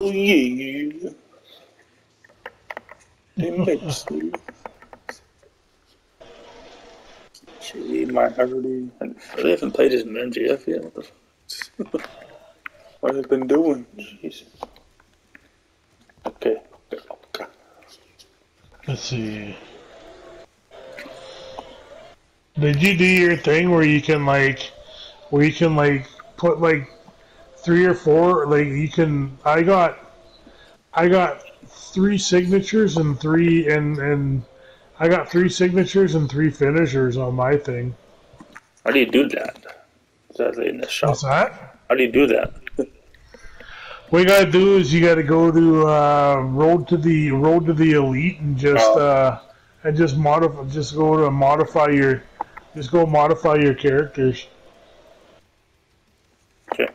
Oh yeah. They mix it. Gee, my already. I really haven't played as an MJF yet. What the f- What have I been doing? Jeez. Okay. okay. Let's see. Did you do your thing where you can like, where you can like put like three or four like you can? I got, I got three signatures and three and and I got three signatures and three finishers on my thing. How do you do that? Is that in the shop? What's that? How do you do that? What you gotta do is you gotta go to uh, road to the road to the elite and just Oh. uh, and just modify just go to modify your just go modify your characters. Okay.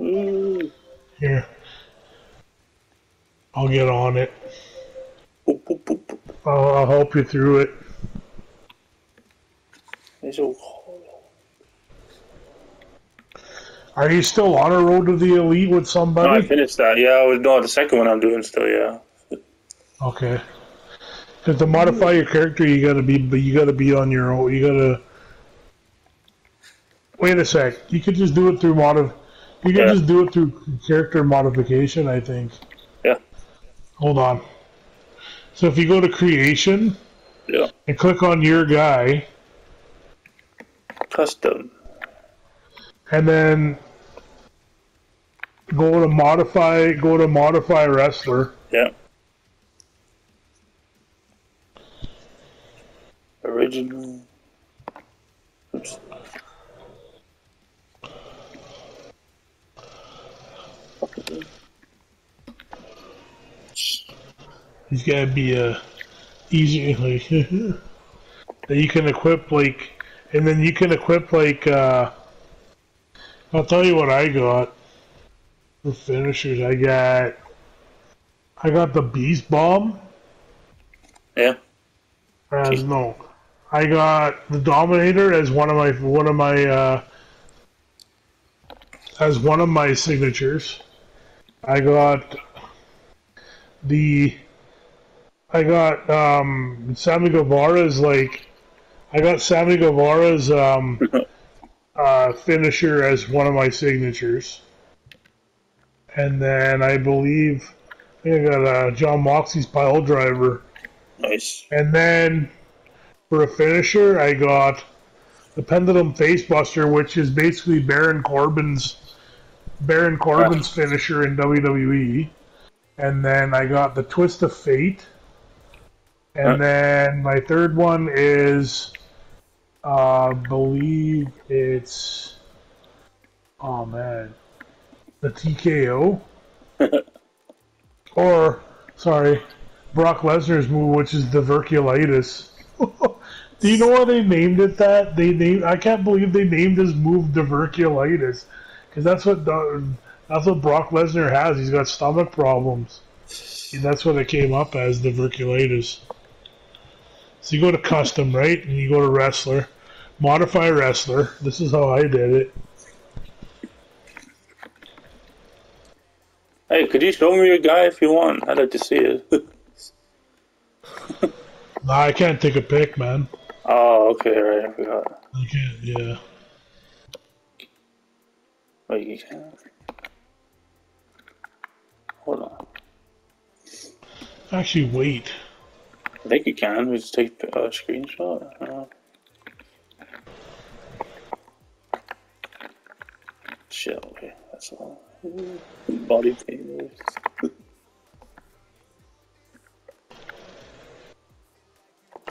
Ooh. Here, I'll get on it. Boop, boop, boop, boop. I'll, I'll help you through it. It's so Are you still on a road to the elite with No, I finished that. Yeah, I was no the second one I'm doing still. Yeah. Okay. Because to modify your character, you gotta be, but you gotta be on your own. You gotta. Wait a sec. You could just do it through modif. You can Yeah. just do it through character modification. I think. Hold on. So if you go to creation Yeah. and click on your guy, Custom. and then go to modify, go to modify wrestler. Yeah. Original. Gotta be a easy like that you can equip like, and then you can equip like. uh I'll tell you what I got for finishers. I got. I got the beast bomb. Yeah. As no, I got the Dominator as one of my one of my uh, as one of my signatures. I got the I got um, Sammy Guevara's like I got Sammy Guevara's um, uh, finisher as one of my signatures, and then I believe I think I got uh, Jon Moxley's pile driver. Nice. And then for a finisher, I got the Pendulum Facebuster, which is basically Baron Corbin's Baron Corbin's finisher in WWE. And then I got the Twist of Fate. And Huh. then my third one is, uh, believe it's, oh man, the TKO. or, sorry, Brock Lesnar's move, which is the Verculitis. Do you know why they named it that? They named. I can't believe they named his move diverculitis, because that's what that's what Brock Lesnar has. He's got stomach problems. And that's what it came up as diverculitis. So you go to custom, right, and you go to wrestler, modify wrestler. This is how I did it. Hey, could you show me your guy if you want? I'd like to see it. Nah, I can't take a pic, man. oh, okay, right. I forgot. I can't. Yeah. Wait, you can. Hold on. Actually, wait. I think you can. We just take a screenshot. Uh, shit, okay. That's all. Body painters.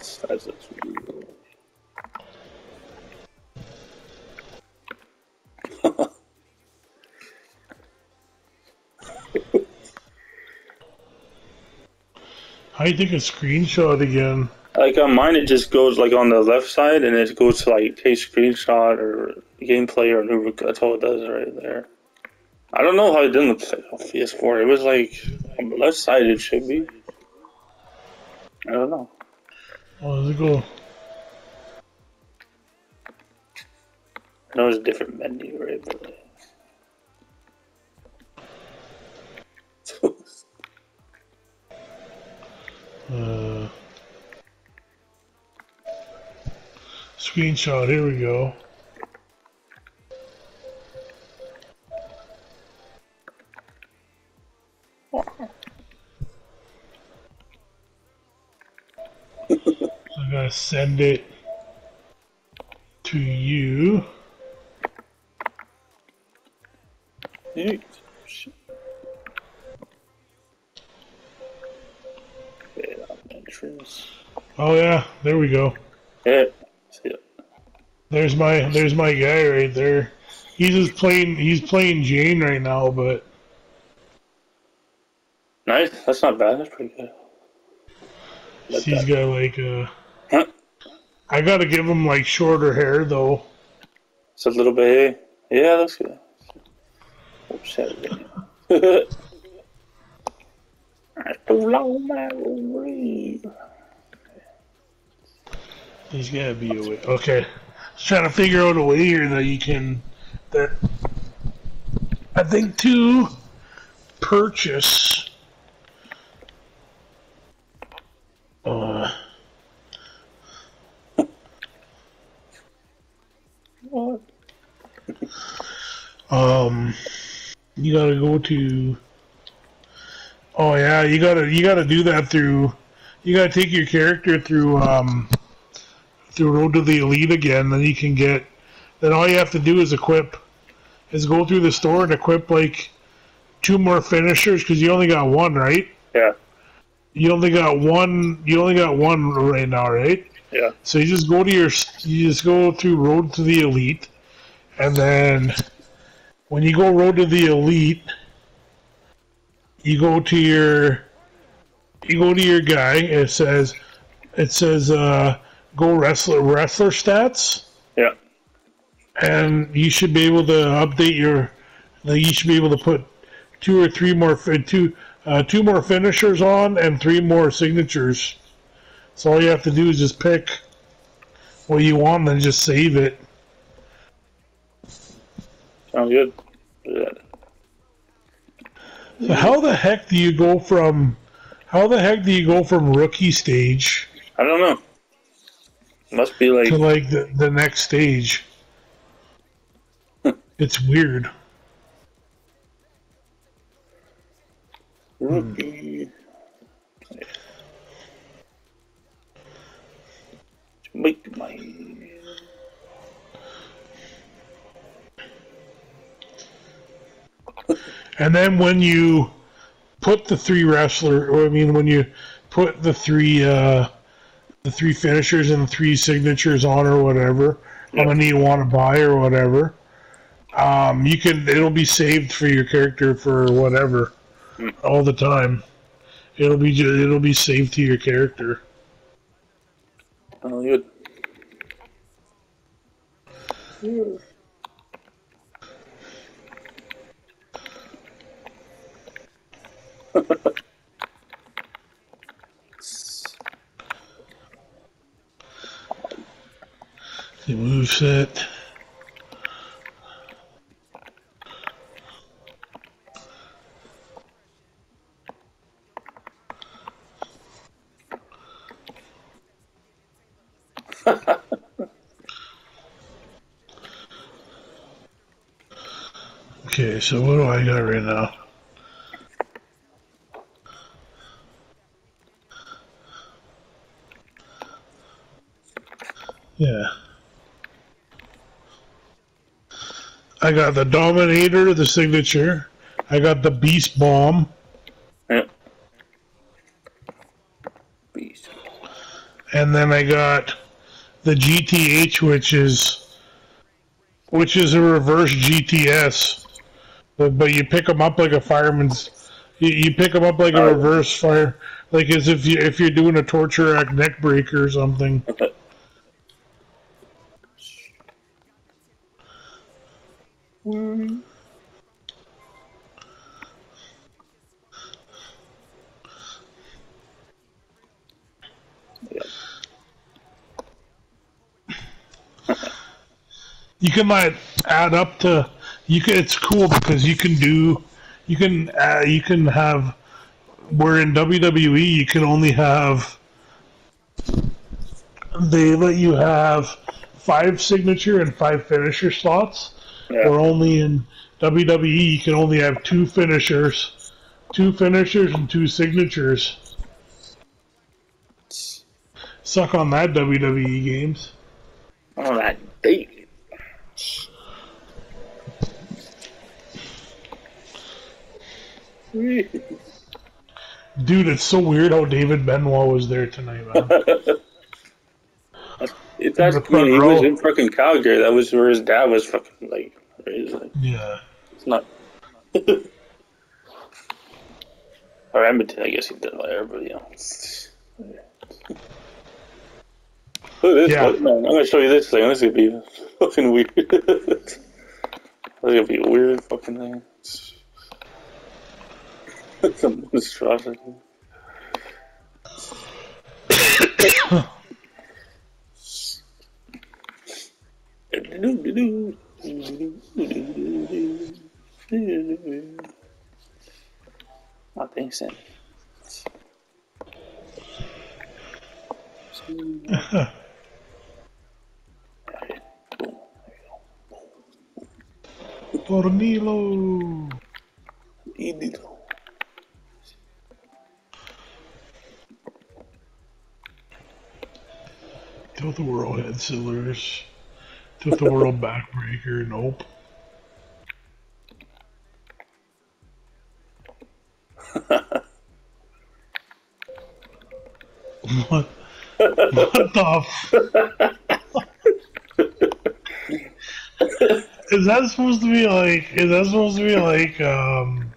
Size of video. You take a screenshot again? Like on mine, it just goes like on the left side, and it goes to like take screenshot or gameplay or new. That's all it does right there. I don't know how it didn't on PS4. It was like on the left side. It should be. I don't know. Oh, does it go? I know it's a different menu, right? But Uh, screenshot, here we go. I'm going to send it to you. Thanks. Oh yeah, there we go. Yeah. There's my there's my guy right there. He's just playing he's playing Jane right now, but Nice. That's not bad. That's pretty good. Like he's that. got like uh Huh? I gotta give him like shorter hair though. It's a little bit. Yeah, that's good. Oops, sorry. I too long my way. There's gotta be a way. Okay. Trying to figure out a way here that you can that I think to purchase uh What? um you gotta go to oh yeah you gotta you gotta do that through you gotta take your character through um through road to the elite again then you can get then all you have to do is equip is go through the store and equip like two more finishers because you only got one right Yeah, you only got one you only got one right now right yeah. so you just go to your you just go through road to the elite, and then when you go road to the elite, you go to your you go to your guy. It says it says uh, go wrestler wrestler stats, Yeah. and you should be able to update your. like, You should be able to put two or three more two uh, two more finishers on and three more signatures. So all you have to do is just pick what you want and then just save it. Sounds good. Yeah. So how the heck do you go from how the heck do you go from rookie stage I don't know. Must be like to like the, the next stage? it's weird. rookie. Make my And then when you put the three wrestler, or I mean, when you put the three uh, the three finishers and the three signatures on or whatever, how many you want to buy or whatever, um, you can. It'll be saved for your character for whatever, all the time. It'll be it'll be saved to your character. oh good. The move set. Okay, so what do I got right now? Yeah. I got the Dominator, the signature. I got the Beast Bomb, Yeah. Beast. and then I got the GTH, which is which is a reverse GTS. But, but you pick them up like a fireman's. You, you pick them up like a Oh. reverse fire, like as if you if you're doing a torture rack neck breaker or something. You can like add up to you can it's cool because you can do you can uh, you can have where in WWE you can only have they let you have five signature and five finisher slots. Yeah. Where only in WWE you can only have two finishers, two finishers and two signatures. Suck on that WWE games. On that date. Dude, it's so weird how David Benoit was there tonight, man. It's that's the I mean, he was in fucking Calgary. That was where his dad was fucking like. Like, yeah. it's not. or Edmonton, I guess he did there, but you know. Look at this, Yeah. look, man. I'm gonna show you this thing. This is gonna be fucking weird. this is gonna be a weird fucking thing. It's a monstrosity. I think so. Tornillo. Idito. Tilt-a-Whirl Head Scissors. Tilt-a-Whirl Backbreaker. Nope. what? What the? F- is that supposed to be like? Is that supposed to be like um,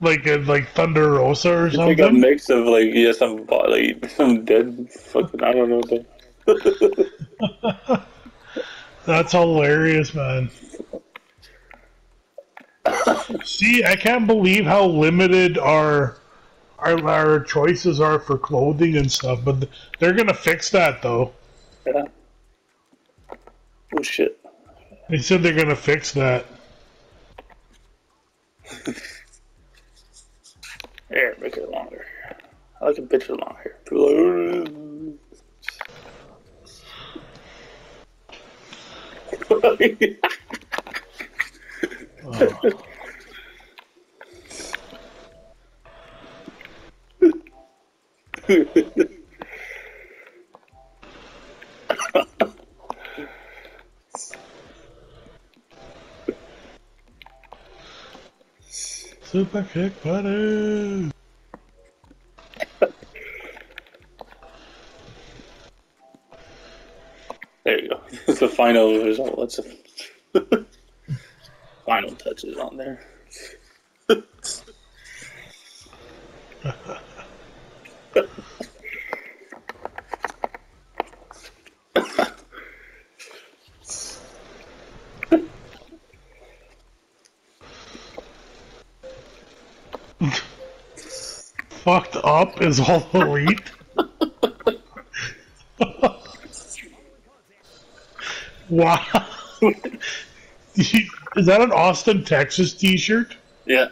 like a, like Thunder Rosa or It's like a mix of like yeah, some like some dead fucking I don't know. That's hilarious, man. See, I can't believe how limited our, our our choices are for clothing and stuff, but they're gonna fix that though. yeah. Oh shit. They said they're gonna fix that. Here, make it longer. I like a bitch with long hair. People are like, Oh. Super kick buddy. There you go. It's the final result. That's the final touches on there. Fucked up is all elite. Wow. is that an Austin, Texas t-shirt? Yeah.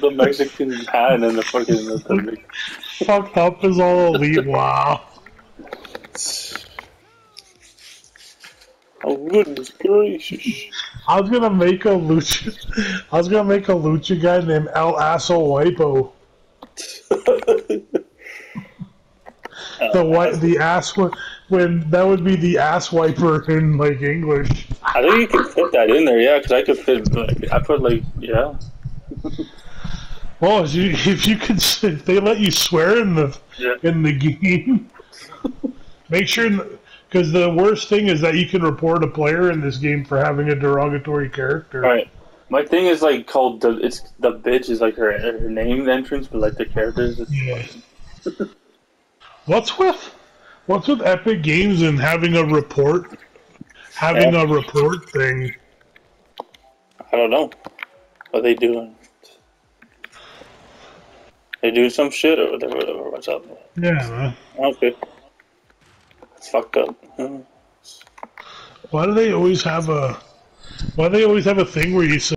The Mexican hat and the fucking the, Fucked up is all elite. Wow. Oh goodness gracious! I was gonna make a lucha. I was gonna make a lucha guy named El Aso Wipo. The white, the ass when, when that would be the ass wiper in like English. I think you could put that in there, yeah, because I could fit. Like, I put like, yeah, Well, if you if you could, if they let you swear in the yeah. in the game, make sure because the worst thing is that you can report a player in this game for having a derogatory character. All right. My thing is like called the it's the bitch is like her her name entrance, but like the characters. Is, Yeah. What's with what's with Epic Games and having a report having Yeah. a report thing? I don't know what they doing. They doing some shit or whatever. whatever what's up? Yeah, man. Okay. It's fucked up. Why do they always have a why do they always have a thing where you say